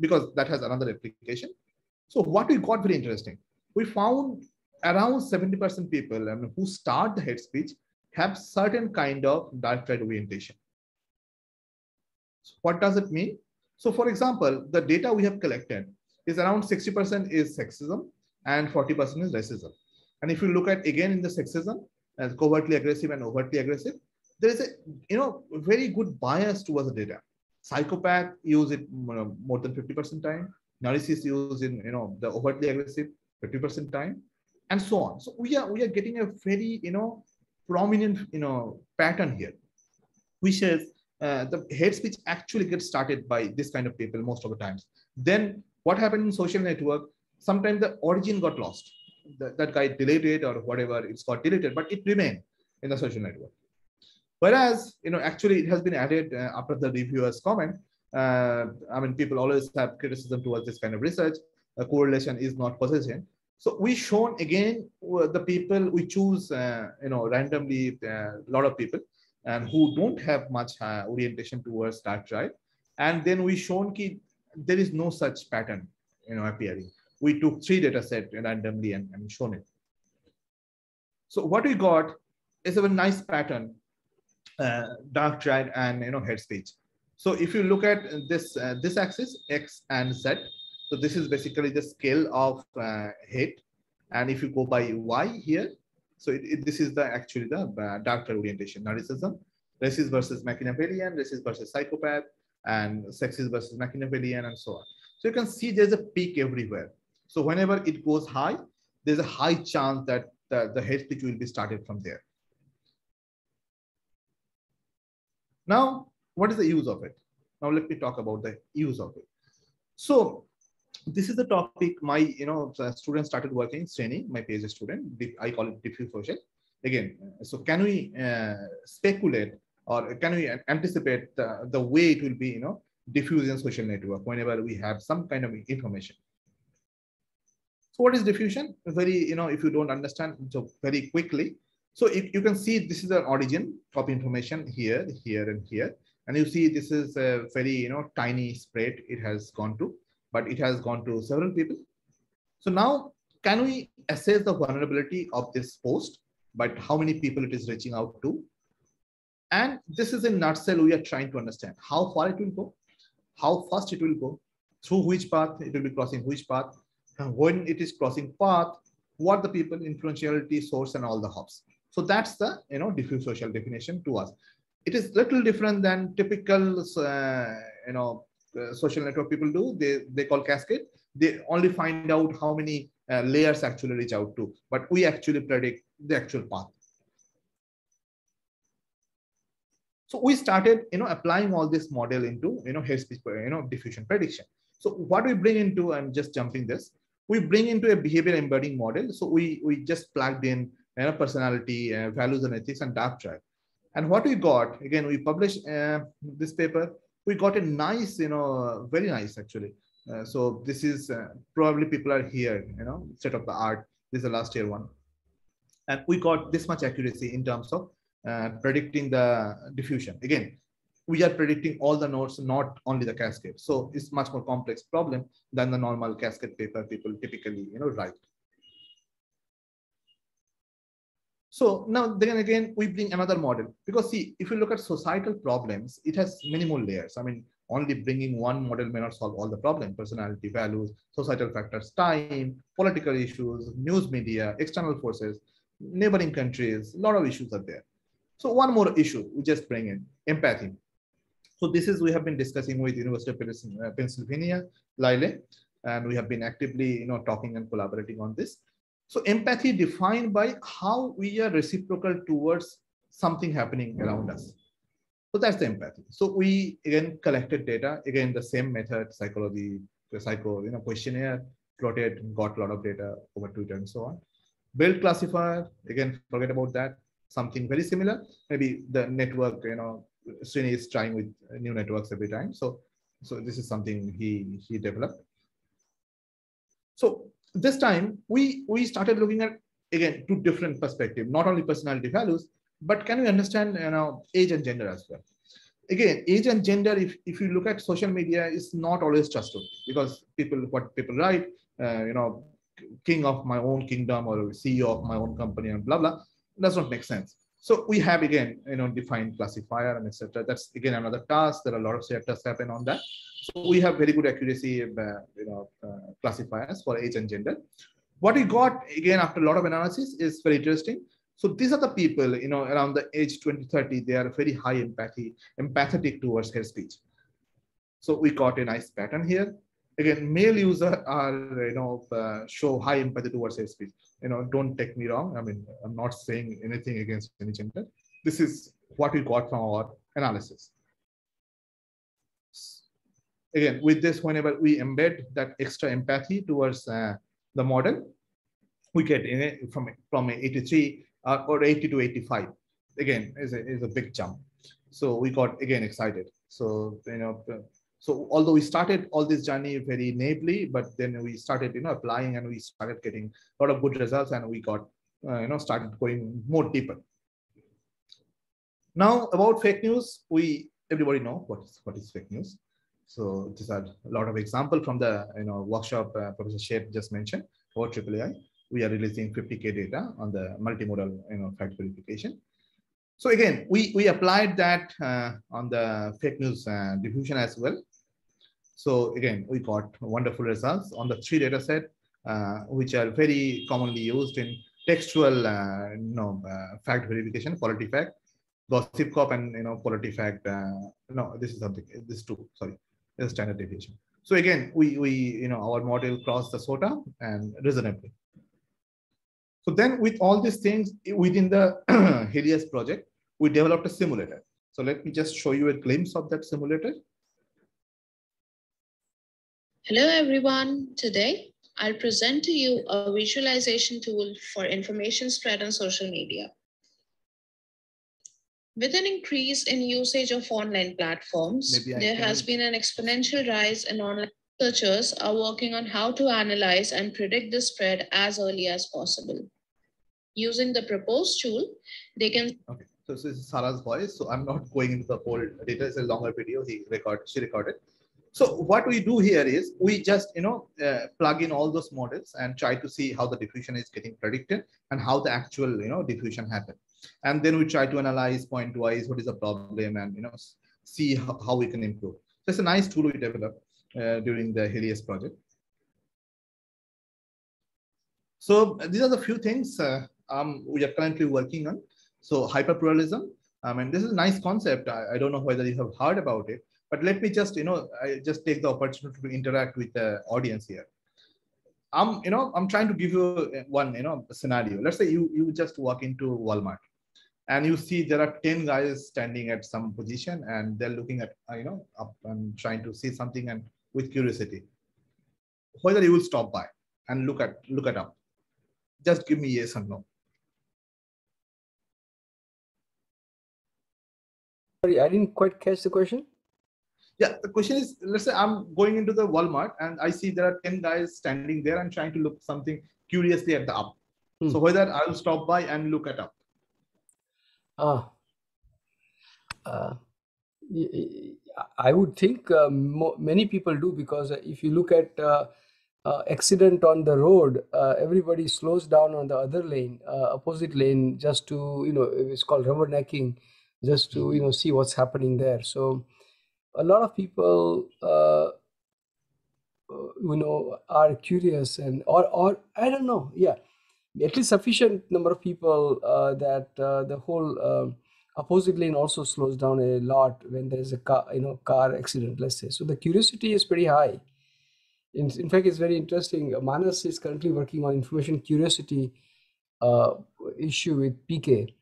because that has another application. So what we got very interesting, we found around 70% people I mean, who start the hate speech have certain kind of dark side orientation. So what does it mean? So for example, the data we have collected is around 60% is sexism and 40% is racism. And if you look at again in the sexism as covertly aggressive and overtly aggressive, there is a you know very good bias towards the data. Psychopath use it more than 50% time. Narcissists use in you know the overtly aggressive 50% time and so on. So we are we are getting a very you know prominent you know pattern here which is uh, the hate speech actually gets started by this kind of people most of the times. Then what happened in social network? Sometimes the origin got lost the, that guy deleted or whatever it's got deleted but it remained in the social network Whereas, you know, actually it has been added uh, after the reviewer's comment. Uh, I mean, people always have criticism towards this kind of research. A correlation is not position. So we shown again the people we choose, uh, you know, randomly a uh, lot of people and who don't have much uh, orientation towards dark triad. And then we shown that there is no such pattern, you know, appearing. We took three data set randomly and, and shown it. So what we got is a nice pattern uh, dark triad and you know hate speech. So if you look at this uh, this axis x and z, so this is basically the scale of uh, hate, and if you go by y here, so it, it, this is the actually the uh, dark triad orientation narcissism, racist versus Machiavellian, racist versus psychopath, and sexist versus Machiavellian, and so on. So you can see there's a peak everywhere. So whenever it goes high, there's a high chance that the, the speech will be started from there. Now, what is the use of it? Now let me talk about the use of it. So this is the topic my you know students started working Srini, my PhD student. I call it diffuse social. Again, so can we uh, speculate or can we anticipate the, the way it will be you know diffuse in social network whenever we have some kind of information? So what is diffusion? Very you know if you don't understand so very quickly. So if you can see this is an origin of information here, here, and here. And you see this is a very you know tiny spread it has gone to but it has gone to several people. So now, can we assess the vulnerability of this post, but how many people it is reaching out to? And this is in nutshell, we are trying to understand how far it will go, how fast it will go, through which path it will be crossing which path, when it is crossing path, what the people, influentiality, source, and all the hops. So that's the you know diffuse social definition to us. It is little different than typical uh, you know uh, social network people do, they, they call cascade. They only find out how many uh, layers actually reach out to, but we actually predict the actual path. So we started, you know, applying all this model into, you know, hate speech, you know, diffusion prediction. So what we bring into, I'm just jumping this, we bring into a behavior embedding model. So we, we just plugged in, you know, personality, uh, values and ethics and dark triad. And what we got, again, we published uh, this paper, we got a nice, you know, very nice actually. Uh, so this is uh, probably people are here, you know, set of the art. This is the last year one. And we got this much accuracy in terms of uh, predicting the diffusion. Again, we are predicting all the nodes, not only the cascade. So it's much more complex problem than the normal cascade paper people typically, you know, write. So now then again, we bring another model because see, if you look at societal problems, it has many more layers. I mean, only bringing one model may not solve all the problem, personality, values, societal factors, time, political issues, news media, external forces, neighboring countries, a lot of issues are there. So one more issue we just bring in, empathy. So this is we have been discussing with University of uh, Pennsylvania, Lyle, and we have been actively you know, talking and collaborating on this. So empathy defined by how we are reciprocal towards something happening around us. So that's the empathy. So we again collected data, again the same method, psychology, psycho, you know, questionnaire, plotted, got a lot of data over Twitter and so on. Build classifier, again, forget about that. Something very similar. Maybe the network, you know, Srini is trying with new networks every time. So, so this is something he he developed. So this time we we started looking at again two different perspectives not only personality values but can we understand you know age and gender as well again age and gender if, if you look at social media is not always trustworthy because people what people write uh, you know king of my own kingdom or ceo of my own company and blah blah does not make sense so we have again you know defined classifier and etc that's again another task there are a lot of tests happen on that so we have very good accuracy, uh, you know, uh, classifiers for age and gender. What we got again after a lot of analysis is very interesting. So these are the people, you know, around the age 20, 30, they are very high empathy, empathetic towards hate speech. So we got a nice pattern here. Again, male user are, you know, uh, show high empathy towards hate speech. You know, don't take me wrong. I mean, I'm not saying anything against any gender. This is what we got from our analysis again, with this, whenever we embed that extra empathy towards uh, the model, we get in it from, from 83 uh, or 80 to 85. Again, is a, is a big jump. So we got again excited. So, you know, so although we started all this journey very naively, but then we started, you know, applying and we started getting a lot of good results and we got, uh, you know, started going more deeper. Now about fake news, we everybody know what is what is fake news. So these are a lot of example from the you know workshop uh, Professor Sheth just mentioned for AAAI. We are releasing 50k data on the multimodal you know fact verification. So again, we we applied that uh, on the fake news uh, diffusion as well. So again, we got wonderful results on the three data set, uh, which are very commonly used in textual uh, you know uh, fact verification, PolitiFact, GossipCop, and you know PolitiFact. no, this is something. This two. Sorry is standard deviation. So again, we, we you know, our model crossed the SOTA and reasonably. So then with all these things within the [CLEARS THROAT] Helios project, we developed a simulator. So let me just show you a glimpse of that simulator. Hello everyone. Today, I'll present to you a visualization tool for information spread on social media. With an increase in usage of online platforms, there has been an exponential rise in online researchers are working on how to analyze and predict the spread as early as possible. Using the proposed tool, they can Okay, so this is Sarah's voice. So I'm not going into the whole data. It's a longer video. He recorded, she recorded. So what we do here is we just you know uh, plug in all those models and try to see how the diffusion is getting predicted and how the actual you know diffusion happened. And then we try to analyze point wise what is the problem and you know see how, how we can improve. So it's a nice tool we developed uh, during the Helios project. So these are the few things uh, um, we are currently working on. So hyperpluralism, I mean, this is a nice concept. I, I don't know whether you have heard about it, but let me just, you know, I just take the opportunity to interact with the audience here. I'm, you know, I'm trying to give you uh, one, you know, scenario. Let's say you, you just walk into Walmart and you see there are 10 guys standing at some position and they're looking at, uh, you know, up and trying to see something and with curiosity. Whether you will stop by and look at, look at up. Just give me yes or no. Sorry, I didn't quite catch the question. Yeah, the question is, let's say I'm going into the Walmart and I see there are 10 guys standing there and trying to look something curiously at the up. Hmm. So whether I'll stop by and look at up. Ah, uh, y- I would think uh, many people do because uh, if you look at uh, uh, accident on the road, uh, everybody slows down on the other lane, uh, opposite lane, just to you know it's called rubbernecking, just to you know see what's happening there. So a lot of people uh, uh, you know are curious and or or I don't know, yeah, at least sufficient number of people uh, that uh, the whole um opposite lane also slows down a lot when there is a car you know car accident let's say. So the curiosity is pretty high. In, in fact it's very interesting. Manas is currently working on information curiosity uh, issue with pk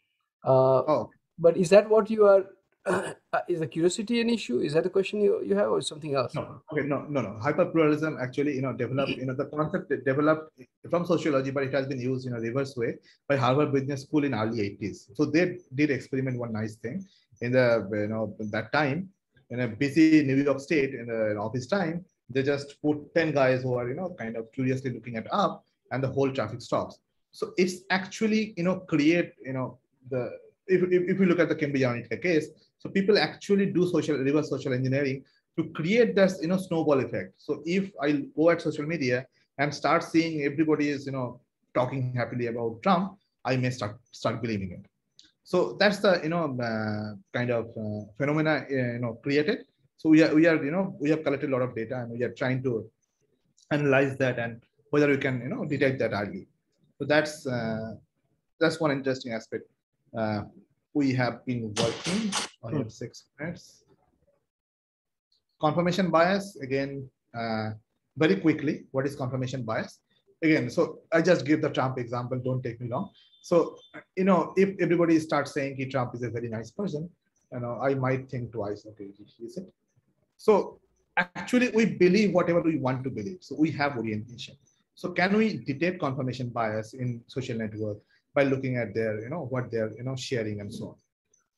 uh, Oh, but is that what you are [CLEARS THROAT] uh, is the curiosity an issue is that a question you, you have or something else no, okay, no, no, no. Hyperpluralism actually, you know, developed, you know, the concept developed from sociology, but it has been used in a reverse way by Harvard Business School in early 80s. So they did experiment one nice thing in the, you know, that time in a busy New York State in the office time, they just put 10 guys who are, you know, kind of curiously looking at up and the whole traffic stops. So it's actually, you know, create, you know, the, if, if, if you look at the Cambridge Analytica case, so people actually do social, reverse social engineering to create this, you know, snowball effect. So if I go at social media and start seeing everybody is, you know, talking happily about Trump, I may start start believing it. So that's the, you know, uh, kind of uh, phenomena, uh, you know, created. So we are, we are, you know, we have collected a lot of data and we are trying to analyze that and whether we can, you know, detect that early. So that's uh, that's one interesting aspect. Uh, we have been working on it six minutes. Confirmation bias again, uh, very quickly. What is confirmation bias? Again, so I just give the Trump example. Don't take me long. So you know, if everybody starts saying he Trump is a very nice person, you know, I might think twice. Okay, is it? So actually, we believe whatever we want to believe. So we have orientation. So can we detect confirmation bias in social network by looking at their, you know, what they're, you know, sharing and so on.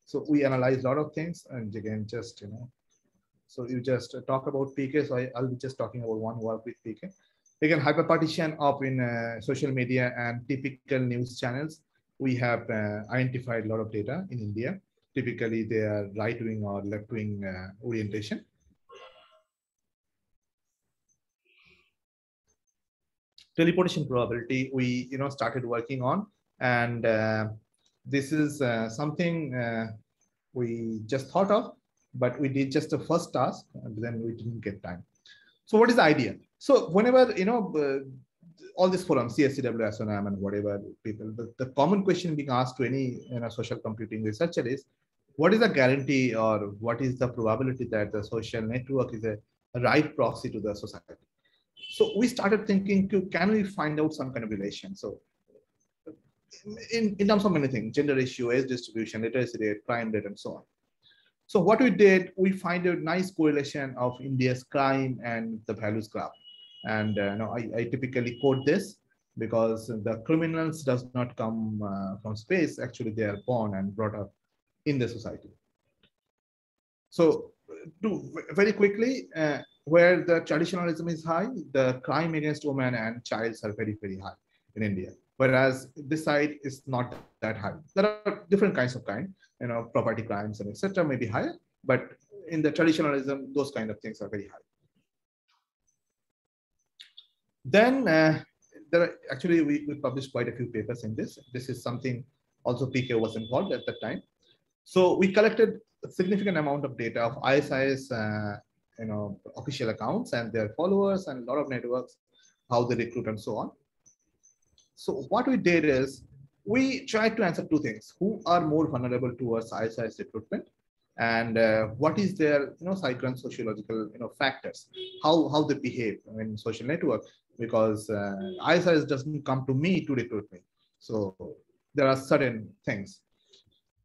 So we analyze a lot of things and again, just, you know, so you just talk about PK. So I, I'll be just talking about one work with PK. Again, hyperpartition of in uh, social media and typical news channels. We have uh, identified a lot of data in India. Typically, they are right wing or left wing uh, orientation. Teleportation probability we you know started working on, and uh, this is uh, something uh, we just thought of, but we did just the first task, and then we didn't get time. So what is the idea? So whenever you know all this forum, CSCW, SNM, and whatever people, the, the common question being asked to any you know, social computing researcher is, what is the guarantee or what is the probability that the social network is a right proxy to the society? So we started thinking, can we find out some kind of relation? So in, in terms of many things, gender issue, age distribution, literacy rate, crime rate, and so on. So what we did, we find a nice correlation of India's crime and the values graph. And uh, I, I typically quote this because the criminals does not come uh, from space. Actually, they are born and brought up in the society. So to very quickly, uh, where the traditionalism is high, the crime against women and childs are very, very high in India. Whereas this side is not that high. There are different kinds of kind, you know, property crimes and etc. may be higher, but in the traditionalism, those kind of things are very high. Then uh, there are actually we, we published quite a few papers in this. This is something also PK was involved at that time. So we collected a significant amount of data of ISIS, uh, you know, official accounts and their followers and a lot of networks, how they recruit and so on. So what we did is we tried to answer two things: who are more vulnerable towards ISIS recruitment, and uh, what is their you know psycho and sociological you know factors, how how they behave in social network, because uh, ISIS doesn't come to me to recruit me. So there are certain things.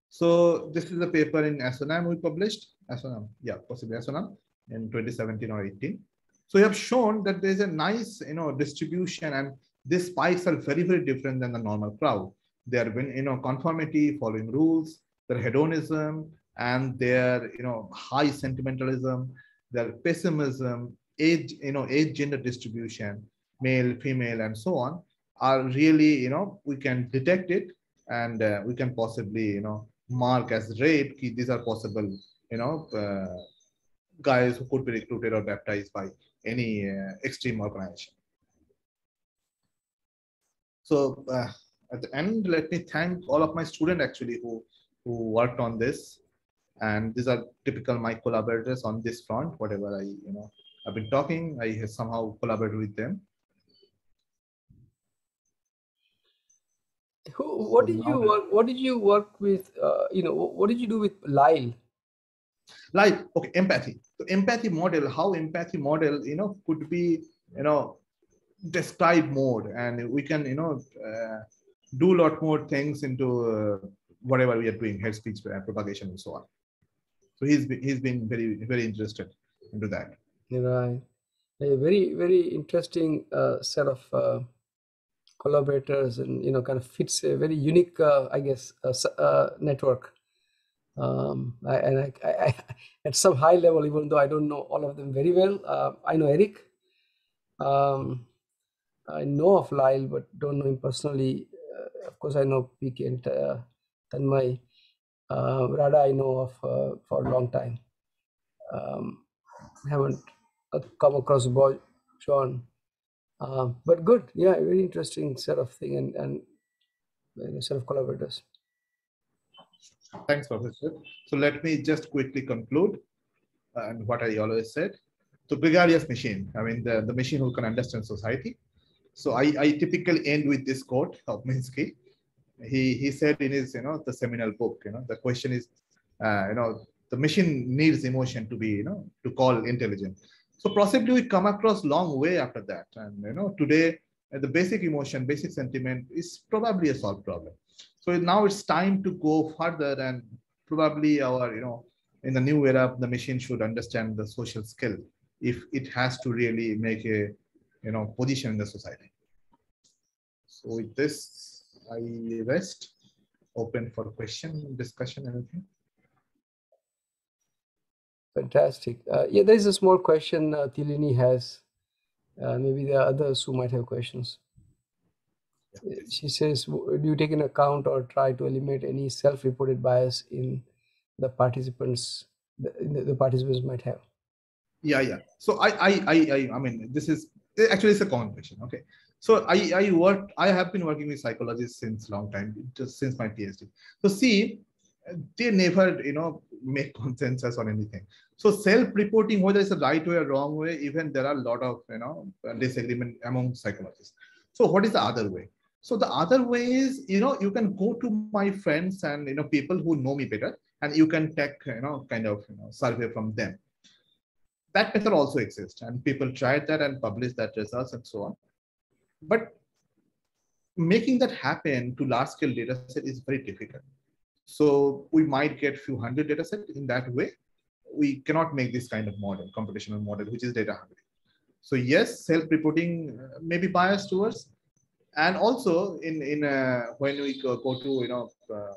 So this is a paper in SNM we published, SNM, yeah, possibly SNM in 2017 or 18. So we have shown that there's a nice, you know, distribution and these spikes are very, very different than the normal crowd. They are, you know, conformity, following rules, their hedonism, and their, you know, high sentimentalism, their pessimism, age, you know, age gender distribution, male, female, and so on, are really, you know, we can detect it and uh, we can possibly, you know, mark as rape. These are possible, you know, uh, guys who could be recruited or baptized by any uh, extreme organization. So uh, at the end, let me thank all of my students actually who, who worked on this. And these are typical my collaborators on this front, whatever I, you know, I've been talking, I have somehow collaborated with them. Who, what So did you work? What did you work with? Uh, you know, what did you do with Lyle? like okay empathy so empathy model how empathy model you know could be you know described more and we can you know uh, do a lot more things into uh, whatever we are doing hate speech uh, propagation and so on so he's he's been very very interested into that Right. A very, very interesting uh, set of uh, collaborators and, you know, kind of fits a very unique, uh, I guess, network. Um, I, and I, I, [LAUGHS] at some high level, even though I don't know all of them very well, I know Eric. Um, I know of Lyle, but don't know him personally. Uh, of course, I know PK and uh, Tanmay. Uh, Rada, I know of uh, for a long time. Um, haven't uh, come across Boy John. Um, but good, yeah, very interesting set of thing and and uh, set of collaborators. thanks professor so let me just quickly conclude uh, and what i always said so gregarious machine i mean the, the machine who can understand society so I, I typically end with this quote [LAUGHS] of Minsky. He he said in his you know the seminal book, you know, the question is, uh, you know, the machine needs emotion to be you know to call intelligent. So possibly we come across long way after that, and you know today uh, the basic emotion, basic sentiment is probably a solved problem. So now it's time to go further and probably our you know in the new era the machine should understand the social skill if it has to really make a you know position in the society so with this i rest open for question discussion anything Fantastic. Uh, yeah, there is a small question uh, Thilini has. Uh, maybe there are others who might have questions. She says, do you take in account or try to eliminate any self-reported bias in the participants the, the the participants might have? yeah yeah so I, I i i i mean this is Eh, actually it's a common question okay. So i i work i have been working with psychologists since long time just since my phd so see they never you know make [LAUGHS] consensus on anything. So self-reporting whether it's a right way or wrong way even there are a lot of you know disagreement among psychologists. So what is the other way? So the other way is you know you can go to my friends and you know people who know me better and you can take you know kind of you know survey from them that method also exists and people tried that and published that results and so on but making that happen to large scale data set is very difficult. So we might get few hundred data set in that way. We cannot make this kind of model, computational model, which is data hungry. So yes, self-reporting uh, may be biased towards, and also in in uh, when we go, go to you know uh,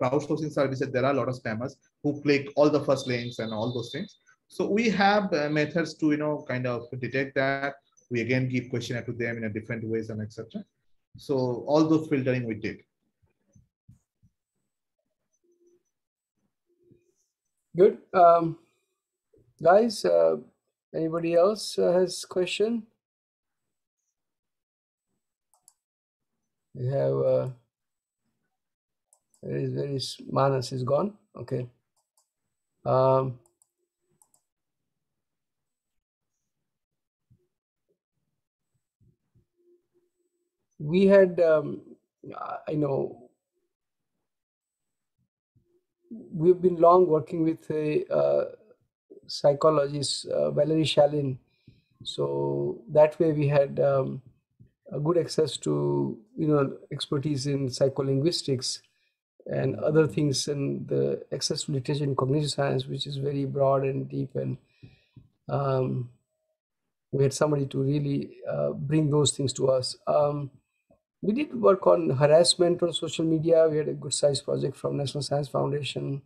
crowdsourcing services, there are a lot of spammers who click all the first links and all those things. So we have uh, methods to you know kind of detect that. We again give questionnaire to them in a different ways and etc. So all those filtering we did. Good. Um, guys, uh, anybody else uh, has question? We have, uh, there is, there is, Manas is gone. Okay. Um, we had, um, I know, we've been long working with a uh, psychologist, uh, Valerie Shalin. So that way we had um, a good access to, you know, expertise in psycholinguistics and other things and the access to literature in cognitive science, which is very broad and deep. And um, we had somebody to really uh, bring those things to us. Um, we did work on harassment on social media. We had a good size project from National Science Foundation.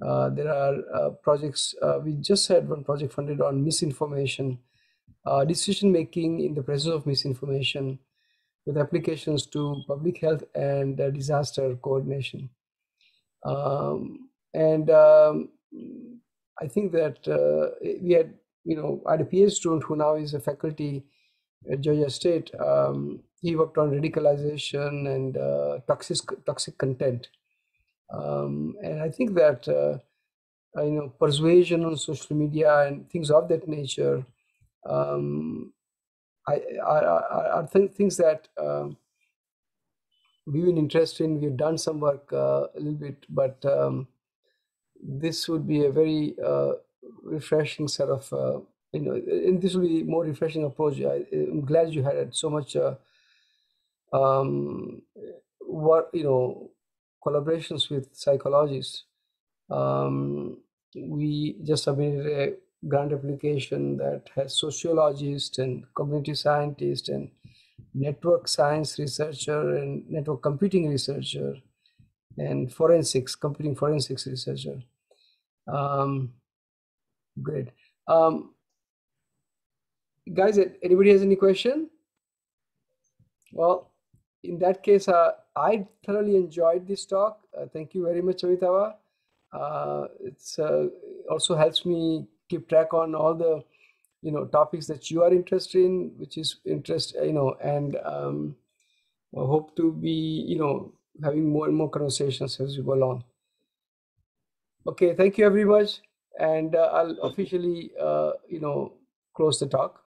Uh, there are uh, projects, uh, we just had one project funded on misinformation, uh, decision making in the presence of misinformation with applications to public health and uh, disaster coordination. Um, and um, I think that uh, we had, you know, I had a PhD student who now is a faculty at Georgia State. Um, he worked on radicalization and uh, toxic toxic content, um, and I think that uh, you know persuasion on social media and things of that nature um, I, are th things that um, we've been interested in. We've done some work uh, a little bit, but um, this would be a very uh, refreshing set of uh, you know, and this will be more refreshing approach. I, am glad you had so much uh, um, what you know collaborations with psychologists. Um, we just submitted a grant application that has sociologists and cognitive scientists and network science researcher and network computing researcher and forensics, computing forensics researcher. Um, great. Um, guys, anybody has any question? Well, in that case, uh, I thoroughly enjoyed this talk. Uh, thank you very much, Amitava. Uh, it's uh, also helps me keep track on all the you know topics that you are interested in, which is interest you know, and um, I hope to be you know having more and more conversations as we go along. Okay, thank you very much, and uh, I'll officially uh, you know close the talk.